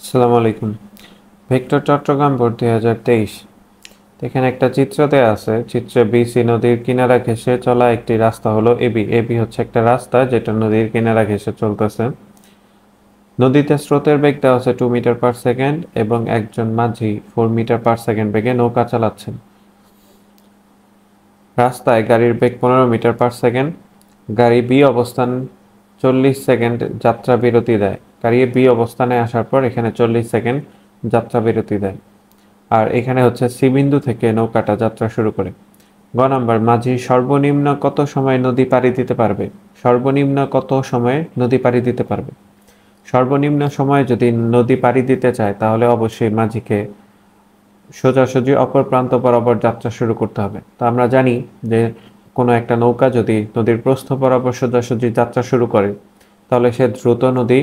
আসসালামু আলাইকুম। Vector Chittagong board দুই হাজার তেইশ। এখানে একটা চিত্র দেওয়া আছে। চিত্রে বিসি নদীর কিনারা ঘেঁষে চলা একটি রাস্তা হলো এবি এবি হচ্ছে একটা রাস্তা যেটা নদীর কিনারা ঘেঁষে চলতেছে। নদীতে স্রোতের বেগ দেওয়া আছে টু মিটার পার সেকেন্ড এবং একজন মাঝি ফোর মিটার পার সেকেন্ড বেগে নৌকা চালাচ্ছেন। রাস্তায় গাড়ির বেগ পনেরো মিটার পার সেকেন্ড গাড়ি বি অবস্থান চল্লিশ সেকেন্ড যাত্রা বিরতি দেয়। গাড়ি বি অবস্থানে আসার পর এখানে চল্লিশ সেকেন্ড যাত্রা বিরতি দেয়। আর এখানে হচ্ছে সি বিন্দু থেকে নৌকাটা যাত্রা শুরু করে। গ নাম্বার, মাঝি সর্বনিম্ন কত সময় নদী পাড়ি দিতে পারবে? সর্বনিম্ন কত সময়ে নদী পাড়ি দিতে পারবে? সর্বনিম্ন সময়ে যদি নদী পাড়ি দিতে চায়, তাহলে অবশ্যই মাঝিকে সোজাসুজি অপর প্রান্ত বরাবর যাত্রা শুরু করতে হবে। তো আমরা জানি যে কোনো একটা নৌকা যদি নদীর প্রস্থ বরাবর সোজাসুজি যাত্রা শুরু করে, তাহলে সে দ্রুত নদী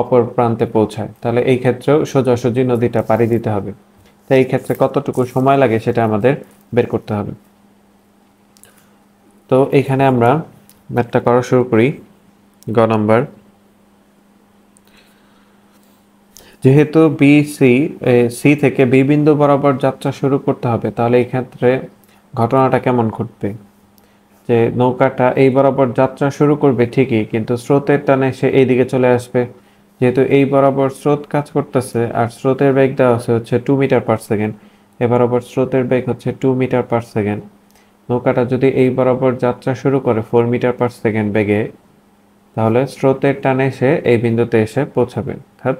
অপর প্রান্তে পৌঁছায়। তাহলে এই ক্ষেত্রেও সোজাসুজি নদীটা পাড়ি দিতে হবে। তো এই ক্ষেত্রে কতটুকু সময় লাগে সেটা আমাদের বের করতে হবে। তো এখানে আমরা ম্যাথটা করা শুরু করি। গ নম্বর। যেহেতু বি সি সি থেকে বি বিন্দু বরাবর যাত্রা শুরু করতে হবে, তাহলে এই ক্ষেত্রে ঘটনাটা কেমন ঘটবে? যে নৌকাটা এই বরাবর যাত্রা শুরু করবে ঠিকই, কিন্তু স্রোতের টানে সে এইদিকে চলে আসবে। যেহেতু এই বরাবর স্রোত কাজ করতেছে, আর স্রোতের বেগ দেওয়া আছে হচ্ছে two metre per second A বরাবর স্রোতের বেগ হচ্ছে টু মিটার পার সেকেন্ড নৌকাটা যদি এই বরাবর যাত্রা শুরু করে ফোর মিটার পার সেকেন্ড বেগে, তাহলে স্রোতের টানে সে এই বিন্দুতে এসে পৌঁছাবে। অর্থাৎ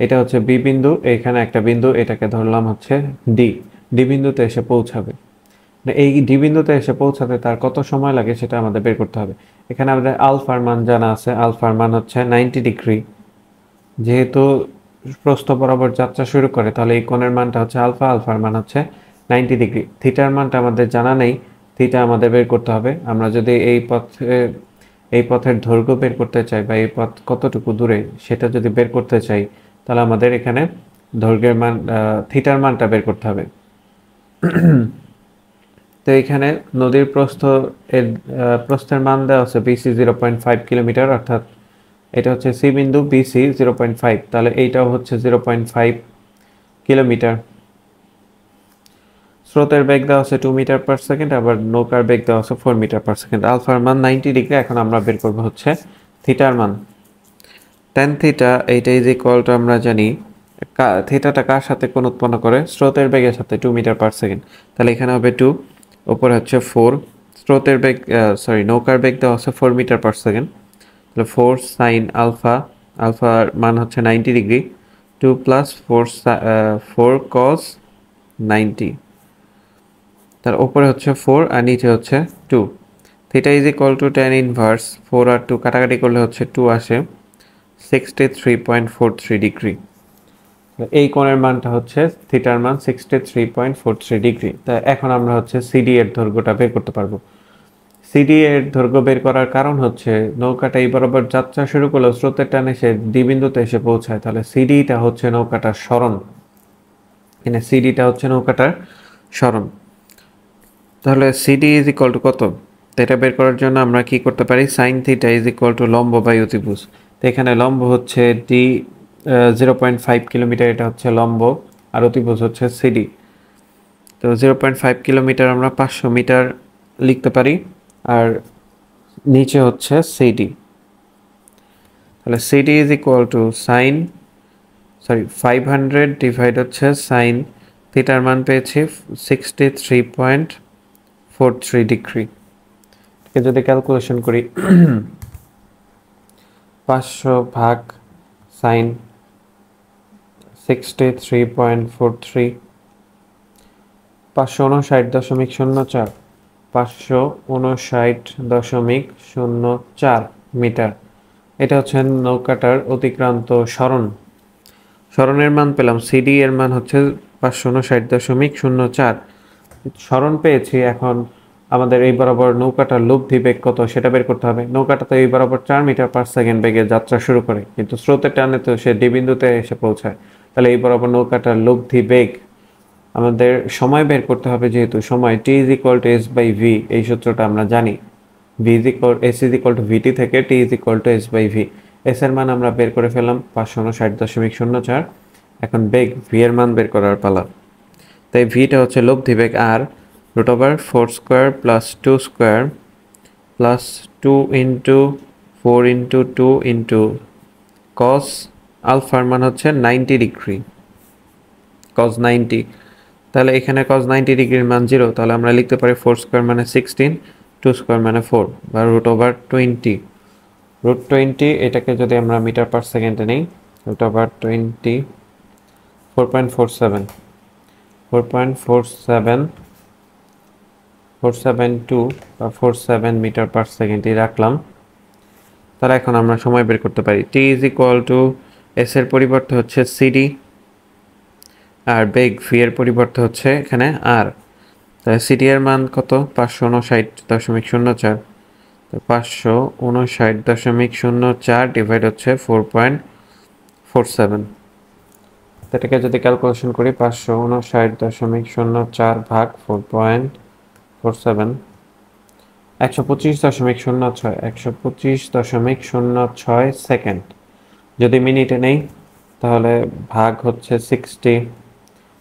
এটা হচ্ছে বি বিন্দু, এইখানে একটা বিন্দু, এটাকে ধরলাম হচ্ছে ডি ডি বিন্দুতে এসে পৌঁছাবে। মানে এই ডি বিন্দুতে এসে পৌঁছাতে তার কত সময় লাগে সেটা আমাদের বের করতে হবে। এখানে আমাদের আলফার মান জানা আছে, আলফার মান হচ্ছে নাইনটি ডিগ্রি যেহেতু প্রস্থ বরাবর যাত্রা শুরু করে, তাহলে এই কোণের মানটা হচ্ছে আলফা, আলফার মান হচ্ছে নাইনটি ডিগ্রি। থিটার মানটা আমাদের জানা নেই, থিটা আমাদের বের করতে হবে। আমরা যদি এই পথে, এই পথের দৈর্ঘ্য বের করতে চাই বা এই পথ কতটুকু দূরে সেটা যদি বের করতে চাই, তাহলে আমাদের এখানে দৈর্ঘ্যের মান থিটার মানটা বের করতে হবে। তো এখানে নদীর প্রস্থ এর প্রস্থের মান দেওয়া আছে BC zero point five kilometre অর্থাৎ এটা হচ্ছে সি বিন্দু বিসি জিরো পয়েন্ট ফাইভ তাহলে এইটাও হচ্ছে জিরো পয়েন্ট ফাইভ কিলোমিটার। স্রোতের বেগ দেওয়া আছে টু মিটার পার সেকেন্ড আবার নৌকার বেগ দেওয়া আছে ফোর মিটার পার সেকেন্ড আলফার মান নাইনটি ডিগ্রি এখন আমরা বের করব হচ্ছে থিটার মান। টেন থিটা এইটা ইজ ইকুয়াল টু আমরা জানি থিটাটা কার সাথে কোন উৎপন্ন করে? স্রোতের বেগের সাথে টু মিটার পার সেকেন্ড তাহলে এখানে হবে টু ওপরে হচ্ছে ফোর স্রোতের বেগ সরি নৌকার বেগ দেওয়া হচ্ছে ফোর মিটার পার সেকেন্ড তাহলে ফোর সাইন আলফা, আলফার মান হচ্ছে ninety degree, two plus four four cos ninety. তার উপরে হচ্ছে ফোর আর নিচে হচ্ছে two. Theta is equal to tan inverse, four R two কাটাকাটি করলে হচ্ছে টু আসে sixty three point four three degree. এই কোণের মানটা হচ্ছে থিটার মান sixty three point four three degree. তা এখন আমরা হচ্ছে সিডি এর দৈর্ঘ্যটা বের করতে পারব। সিডি এর দৈর্ঘ্য বের করার কারণ হচ্ছে নৌকাটা এই বরাবর যাত্রা শুরু করলেও স্রোতের টানে সে ডি বিন্দুতে এসে পৌঁছায়। তাহলে সিডিটা হচ্ছে নৌকাটার স্মরণ এখানে সিডিটা হচ্ছে নৌকাটার স্মরণ তাহলে সিডি ইজ ইকুয়াল টু কত? এটা বের করার জন্য আমরা কি করতে পারি? Sine theta is equal to লম্ব বাই অতিভুজ। তো এখানে লম্ব হচ্ছে D zero point five kilometre, এটা হচ্ছে লম্ব আর অতিভুজ হচ্ছে সিডি। তো জিরো পয়েন্ট ফাইভ কিলোমিটার আমরা পাঁচশো মিটার লিখতে পারি। আর নিচে হচ্ছে সিডি তাহলে CD is equal to sine sorry five hundred divide হচ্ছে সাইন থিটার মান পেয়েছি sixty three point four three degree যদি ক্যালকুলেশন করি, পাঁচশো ভাগ sine sixty three point four three পাঁচশো উনষাট দশমিক শূন্য চার। পাঁচশো উনষাট দশমিক শূন্য চার মিটার। এটা হচ্ছে নৌকাটার অতিক্রান্ত স্মরণ। স্মরণের মান পেলাম সিডি এর মান হচ্ছে পাঁচশো উনষাট দশমিক শূন্য চার। স্মরণ পেয়েছি, এখন আমাদের এই বরাবর নৌকাটার লব্ধি বেগ কত সেটা বের করতে হবে। নৌকাটা তো এই বরাবর চার মিটার পার সেকেন্ড বেগে যাত্রা শুরু করে, কিন্তু স্রোতের টানে তো সে ডিবিন্দুতে এসে পৌঁছায়। তাহলে এই বরাবর নৌকাটার লব্ধি বেগ আমাদের সময় বের করতে হবে যেহেতু সময় T is equal to S by V এই সূত্রটা আমরা জানি। V is equal S is equal to V T থেকে T is equal to S by V S এর মান আমরা বের করে ফেললাম পাঁচশো ষাট দশমিক শূন্য চার। এখন বেগ ভি এর মান বের করার পালা। তাই ভিটা হচ্ছে লব্ধি বেগ আর root over four square plus two square plus two into four into two into cos আলফার মান হচ্ছে নাইনটি ডিগ্রি কস নাইনটি তাহলে এখানে কস নাইনটি ডিগ্রির মান জিরো তাহলে আমরা লিখতে পারি ফোর স্কোয়ার মানে সিক্সটিন টু স্কোয়ার মানে ফোর বা root over twenty root twenty এটাকে যদি আমরা মিটার পার সেকেন্ডে নিই root over twenty four point four seven four point four seven four seven two বা ফোর সেভেন মিটার পার সেকেন্ডই রাখলাম। তাহলে এখন আমরা সময় বের করতে পারি T is equal to S এর পরিবর্তে হচ্ছে সিডি আর বেগ ভি এর পরিবর্তে হচ্ছে এখানে আর তাহলে সিডি এর মান কত? পাঁচশো উনষাট দশমিক শূন্য চার। পাঁচশো উনষাট দশমিক শূন্য চার ডিভাইড হচ্ছে ফোর পয়েন্ট ফোর সেভেন এটাকে যদি ক্যালকুলেশন করি, পাঁচশো উনষাট দশমিক শূন্য চার ভাগ ফোর পয়েন্ট ফোর সেভেন একশো পঁচিশ দশমিক শূন্য ছয়, একশো পঁচিশ দশমিক শূন্য ছয় সেকেন্ড। যদি মিনিটে নেই, তাহলে ভাগ হচ্ছে sixty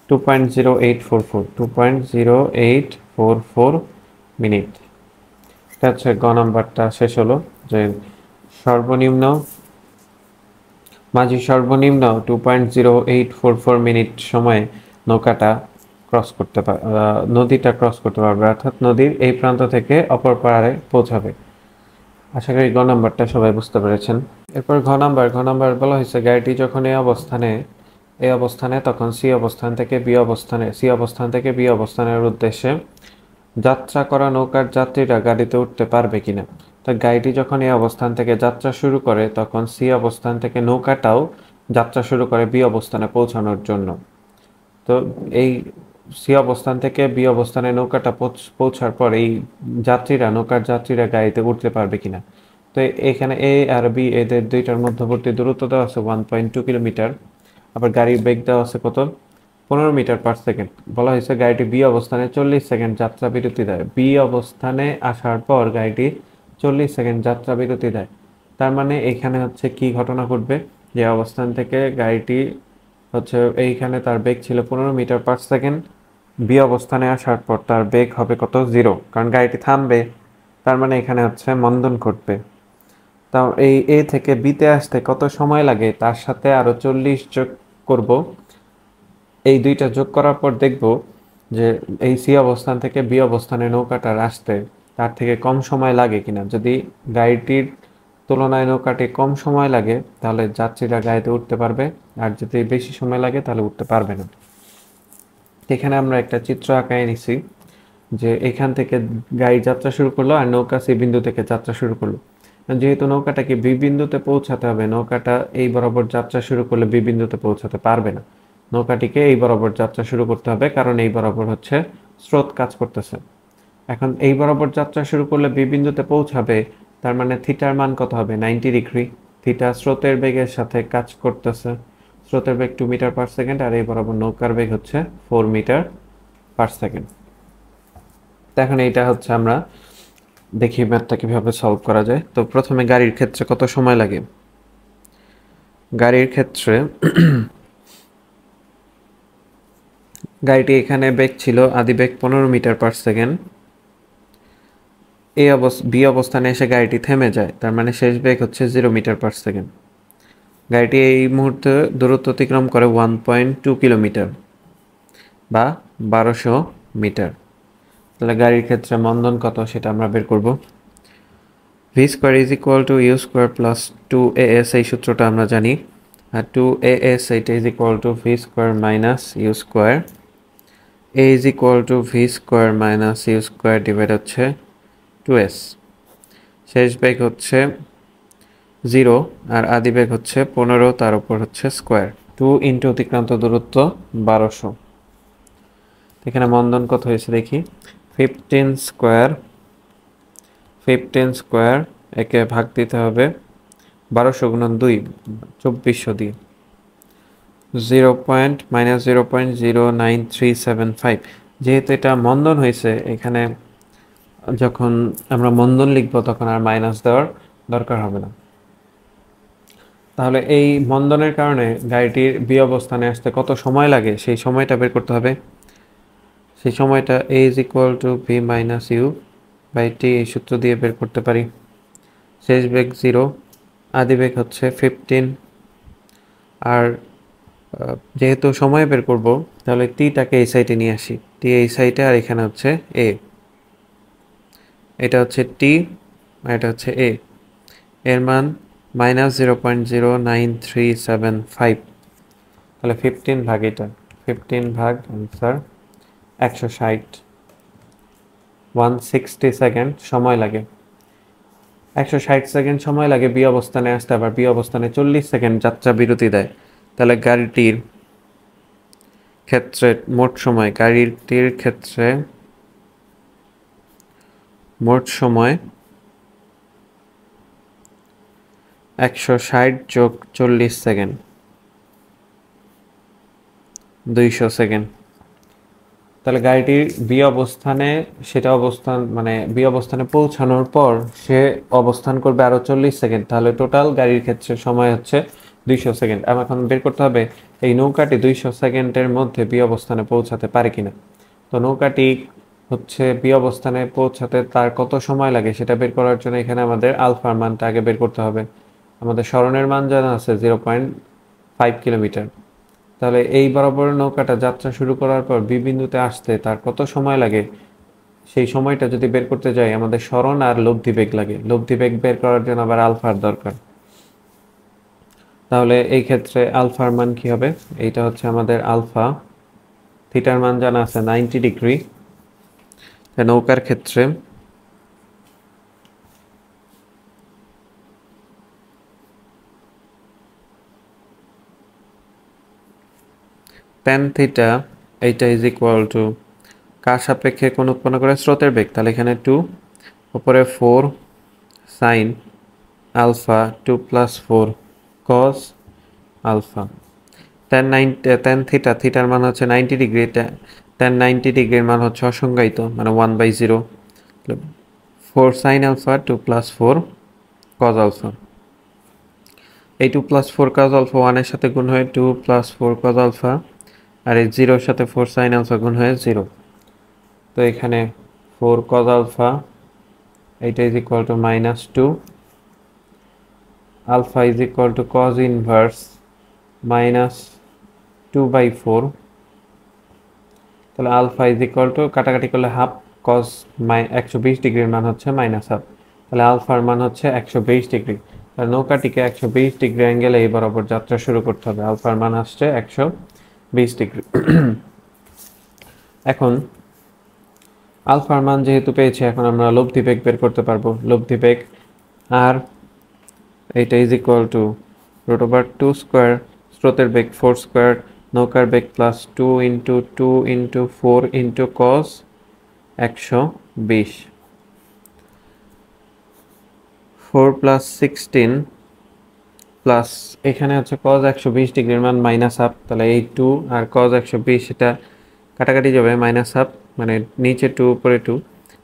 two point zero eight four four two point zero eight four four minute এটা হচ্ছে গ নাম্বারটা, শেষ হলো। যে সর্বনিম্ন, মাঝি সর্বনিম্ন two point zero eight four four minute সময়ে নৌকাটা ক্রস করতে পার নদীটা ক্রস করতে পারবে। অর্থাৎ নদীর এই প্রান্ত থেকে অপর পাড়ে পৌঁছাবে। আশা করি গ নাম্বারটা সবাই বুঝতে পেরেছেন। এরপর ঘ নাম্বার ঘ নাম্বার বলা হয়েছে, গাড়িটি যখন এই অবস্থানে এই অবস্থানে, তখন সি অবস্থান থেকে বি অবস্থানে, সি অবস্থান থেকে বি অবস্থানের উদ্দেশ্যে যাত্রা করা নৌকার যাত্রীরা গাড়িতে উঠতে পারবে কিনা। তো গাড়িটি যখন এই অবস্থান থেকে যাত্রা শুরু করে, তখন সি অবস্থান থেকে নৌকাটাও যাত্রা শুরু করে বি অবস্থানে পৌঁছানোর জন্য। তো এই সি অবস্থান থেকে বি অবস্থানে নৌকাটা পৌঁছার পর এই যাত্রীরা, নৌকার যাত্রীরা গাড়িতে উঠতে পারবে কিনা। তো এখানে এ আর বি এদের দুইটার মধ্যবর্তী দূরত্ব দেওয়া আছে ওয়ান পয়েন্ট টু কিলোমিটার আবার গাড়ির বেগ দেওয়া আছে কত? পনেরো মিটার পার সেকেন্ড বলা হয়েছে গাড়িটি বি অবস্থানে চল্লিশ সেকেন্ড যাত্রা বিরতি দেয়। বি অবস্থানে আসার পর গাড়িটি চল্লিশ সেকেন্ড যাত্রা বিরতি দেয়। তার মানে এখানে হচ্ছে কি ঘটনা ঘটবে? যে অবস্থান থেকে গাড়িটি হচ্ছে এইখানে তার বেগ ছিল পনেরো মিটার পার সেকেন্ড বি অবস্থানে আসার পর তার বেগ হবে কত? জিরো কারণ গাড়িটি থামবে। তার মানে এখানে হচ্ছে মন্দন ঘটবে। তাও এই এ থেকে বিতে আসতে কত সময় লাগে? তার সাথে আরও চল্লিশ যোগ করব। এই দুইটা যোগ করার পর দেখব যে এই সি অবস্থান থেকে বি অবস্থানে নৌকাটার আসতে তার থেকে কম সময় লাগে কিনা। যদি গাড়িটির তুলনায় নৌকাটি কম সময় লাগে, তাহলে যাত্রীরা গাড়িতে উঠতে পারবে, আর যদি বেশি সময় লাগে, তাহলে উঠতে পারবে না। এখানে আমরা একটা চিত্র আঁকায় নিছি যে এখান থেকে গাড়ি যাত্রা শুরু করল আর নৌকা সি বিন্দু থেকে যাত্রা শুরু করল। যেহেতু নৌকাটাকে বি বিন্দুতে পৌঁছাতে হবে, নৌকাটা এই বরাবর যাত্রা শুরু করলে বি বিন্দুতে পৌঁছাতে পারবে না। নৌকাটিকে এই বরাবর যাত্রা শুরু করতে হবে, কারণ এই বরাবর হচ্ছে স্রোত কাজ করতেছে। এখন এই বরাবর যাত্রা শুরু করলে বি বিন্দুতে পৌঁছাবে, তার মানে থিটার মান কত হবে? Ninety degree. থিটা স্রোতের বেগের সাথে কাজ করতেছে। স্রোতের বেগ টু মিটার পার সেকেন্ড আর এই বরাবর নৌকার বেগ হচ্ছে ফোর মিটার পার সেকেন্ড এখন এইটা হচ্ছে আমরা দেখি ম্যাথটা কীভাবে সলভ করা যায়। তো প্রথমে গাড়ির ক্ষেত্রে কত সময় লাগে? গাড়ির ক্ষেত্রে গাড়িটি এখানে বেগ ছিল, আদি বেগ পনেরো মিটার পার সেকেন্ড এই অবস্থা বি অবস্থানে এসে গাড়িটি থেমে যায়, তার মানে শেষ বেগ হচ্ছে জিরো মিটার পার সেকেন্ড গাড়িটি এই মুহূর্তে দূরত্ব অতিক্রম করে ওয়ান পয়েন্ট টু কিলোমিটার বা বারোশো মিটার। তাহলে গাড়ির ক্ষেত্রে মন্দন কত সেটা আমরা বের করব। V square is equal to U square plus two A S এই সূত্রটা আমরা জানি। আর টু এ এস এইটা is equal to V square minus U square A is equal to V square minus U square divide হচ্ছে two S শেষ বেগ হচ্ছে জিরো আর আদি বেগ হচ্ছে পনেরো, তার উপর হচ্ছে স্কোয়ার টু ইন্টু অতিক্রান্ত দূরত্ব বারোশো। এখানে মন্দন কত হয়েছে দেখি। ফিফটিন স্কোয়ার ফিফটিন স্কোয়ার একে ভাগ দিতে হবে বারোশো গুণন দুই, চব্বিশশো দিয়ে। Zero point minus zero point zero nine three seven five যেহেতু এটা মন্দন হয়েছে, এখানে যখন আমরা মন্দন লিখব, তখন আর মাইনাস দেওয়ার দরকার হবে না। তাহলে এই মন্দনের কারণে গাড়িটির বি অবস্থানে আসতে কত সময় লাগে? সেই সময়টা বের করতে হবে। সেই সময়টা A is equal to V minus U by T এই সূত্র দিয়ে বের করতে পারি। শেষ বেগ জিরো আদি বেগ হচ্ছে ফিফটিন আর যেহেতু সময় বের করব, তাহলে টিটাকে এই সাইডে নিয়ে আসি। টি এই সাইডে আর এখানে হচ্ছে এ এটা হচ্ছে টি আর এটা হচ্ছে এ এর মান minus zero point zero nine three seven five তাহলে ফিফটিন ভাগ এটা। ফিফটিন ভাগ অ্যান্সার একশো ষাট। ওয়ান সিক্সটি সেকেন্ড সময় লাগে। একশো ষাট সেকেন্ড সময় লাগে, বি অবস্থানে আসতে আবার। বি অবস্থানে চল্লিশ সেকেন্ড যাত্রা বিরতি দেয়। তাহলে গাড়িটির ক্ষেত্রে মোট সময়, গাড়িটির ক্ষেত্রে মোট সময় একশো ষাট যোগ চল্লিশ সেকেন্ড দুইশো সেকেন্ড তাহলে গাড়িটির বি অবস্থানে, সেটা অবস্থান মানে বি অবস্থানে পৌঁছানোর পর সে অবস্থান করবে আরও চল্লিশ সেকেন্ড। তাহলে টোটাল গাড়ির ক্ষেত্রে সময় হচ্ছে দুইশো সেকেন্ড। আমার এখন বের করতে হবে, এই নৌকাটি দুইশো সেকেন্ডের মধ্যে বি অবস্থানে পৌঁছাতে পারে কিনা? তো নৌকাটি হচ্ছে বি অবস্থানে পৌঁছাতে তার কত সময় লাগে সেটা বের করার জন্য এখানে আমাদের আলফার মানটা আগে বের করতে হবে। আমাদের স্মরণের মান জানা আছে জিরো পয়েন্ট ফাইভ কিলোমিটার। তাহলে এই বরাবর নৌকাটা যাত্রা শুরু করার পর বি বিন্দুতে আসতে তার কত সময় লাগে? সেই সময়টা যদি বের করতে যাই, আমাদের স্মরণ আর লব্ধি বেগ লাগে। লব্ধি বেগ বের করার জন্য আবার আলফার দরকার। তাহলে এই ক্ষেত্রে আলফার মান কি হবে? এইটা হচ্ছে আমাদের আলফা। থিটার মান জানা আছে নাইনটি ডিগ্রি। নৌকার ক্ষেত্রে টেন থিটা এইটা ইজ ইকুয়াল টু কার সাপেক্ষে কোন উৎপন্ন করে স্রোতের বেগ? তাহলে এখানে টু উপরে four sine alpha two plus four cos alpha tan nine tan theta থিটার মান হচ্ছে নাইনটি ডিগ্রি টেন নাইনটি ডিগ্রির মান হচ্ছে অসংজ্ঞায়িত মানে one by zero four sine alpha two plus four cos alpha এই two plus four cos alpha ওয়ানের সাথে গুণ হয়ে two plus four cos alpha আর এই জিরোর সাথে ফোর সাইন আলফা গুণ হয়ে জিরো তো এখানে ফোর কজ আলফা, এইটা is equal to minus two alpha is equal to cos inverse minus two by four তাহলে আলফা ইজ ইকুয়াল টু কাটাকাটি করলে হাফ কজ মাই একশো বিশ ডিগ্রির মান হচ্ছে মাইনাস হাফ তাহলে আলফার মান হচ্ছে একশো বিশ ডিগ্রি। তাহলে নৌকাটিকে একশো বিশ ডিগ্রি অ্যাঙ্গেলে এই বরাবর যাত্রা শুরু করতে হবে। আলফার মান আসছে একশো বিশ ডিগ্রি। এখন, আলফার মান যেহেতু পেয়েছি, এখন আমরা লব্ধি বেগ বের করতে পারব। লব্ধি বেগ আর এইটা is equal to root over two square স্রোতের বেগ ফোর স্কোয়ার নৌকার বেগ plus two into two into four into cos একশো বিশ। ফোর প্লাস সিক্সটিন প্লাস এখানে হচ্ছে কজ একশো বিশ ডিগ্রির মান মাইনাস হাফ তাহলে এই টু আর কজ একশো বিশ, এটা কাটাকাটি যাবে মাইনাস হাফ মানে নিচে টু উপরে টু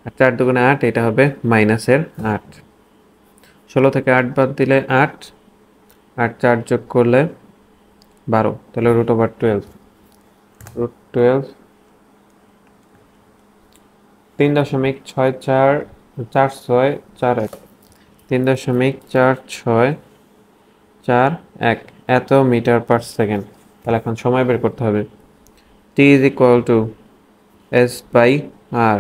আর চার দুগুণে আট, এটা হবে মাইনাসের আট। ষোলো থেকে আট বাদ দিলে আট আট চার যোগ করলে বারো, তাহলে root over twelve root twelve তিন দশমিক ছয় চার চার ছয়, চার এক। তিন দশমিক চার ছয় চার, এক, এত মিটার পার সেকেন্ড। তাহলে এখন সময় বের করতে হবে। T is equal to S by R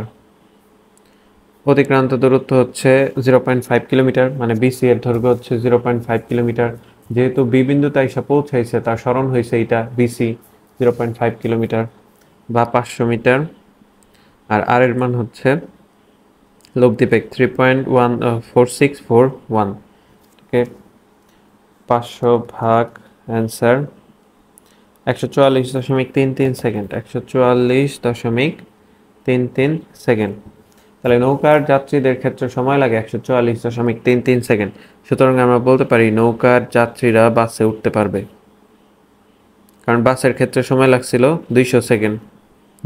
অতিক্রান্ত দূরত্ব হচ্ছে জিরো পয়েন্ট ফাইভ কিলোমিটার মানে বিসি এর দৈর্ঘ্য হচ্ছে জিরো পয়েন্ট ফাইভ কিলোমিটার। যেহেতু বি বিন্দুতে এসে পৌঁছাইছে, তার স্মরণ হয়েছে এইটা BC zero point five kilometre বা পাঁচশো মিটার। আর আর এর মান হচ্ছে লব্ধিবেগ three point one four six four one okay পাঁচশো ভাগ অ্যান্সার, একশো চুয়াল্লিশ দশমিক তিন তিন সেকেন্ড, একশো চুয়াল্লিশ দশমিক তিন তিন সেকেন্ড। তাহলে নৌকার যাত্রীদের ক্ষেত্রে সময় লাগে একশো চুয়াল্লিশ দশমিক তিন তিন সেকেন্ড। সুতরাং আমরা বলতে পারি নৌকার যাত্রীরা বাসে উঠতে পারবে। কারণ বাসের ক্ষেত্রে সময় লাগছিল দুইশো সেকেন্ড।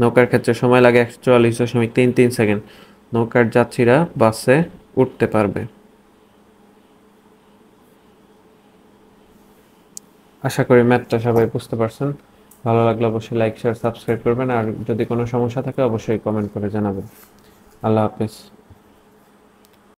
নৌকার ক্ষেত্রে সময় লাগে একশো চুয়াল্লিশ দশমিক তিন তিন সেকেন্ড। নৌকার যাত্রীরা বাসে উঠতে পারবে। আশা করি ম্যাথটা সবাই বুঝতে পারছেন। ভালো লাগলে অবশ্যই লাইক শেয়ার সাবস্ক্রাইব করবেন। আর যদি কোনো সমস্যা থাকে, অবশ্যই কমেন্ট করে জানাবেন। আল্লাহ হাফেজ।